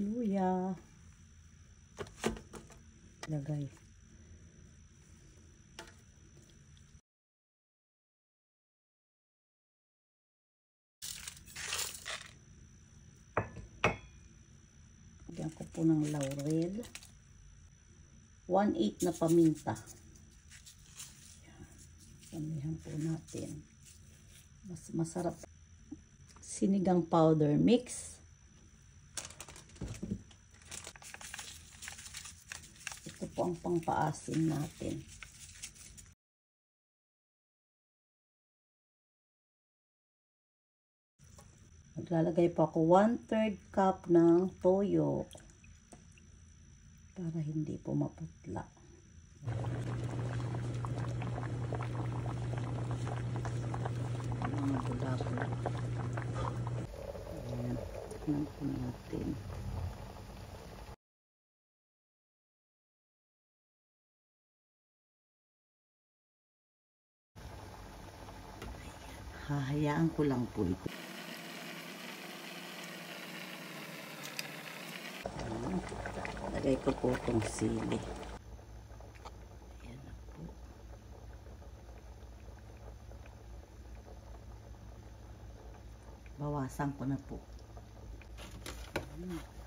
luya. Lagay. Lagyan ko po ng laurel. 1-8 na paminta. Samihan po natin. Mas masarap. Sinigang powder mix. Ito po ang pangpaasim natin. Maglalagay po ako 1 third cup ng toyo para hindi po maputla. Mga bula-bula. Ayan. Tingnan po natin. Hahayaan ko lang po ito. Lagay ko po itong sili. Ayan na po. Bawasan ko na po. Ayan.